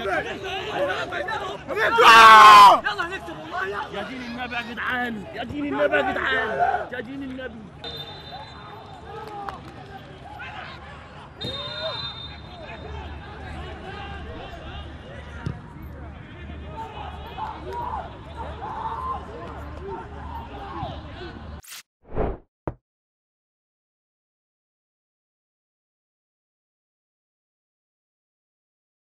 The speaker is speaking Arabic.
يلا يا دين النبي يا جدعان. يا دين النبي يا جدعان. يا دين النبي.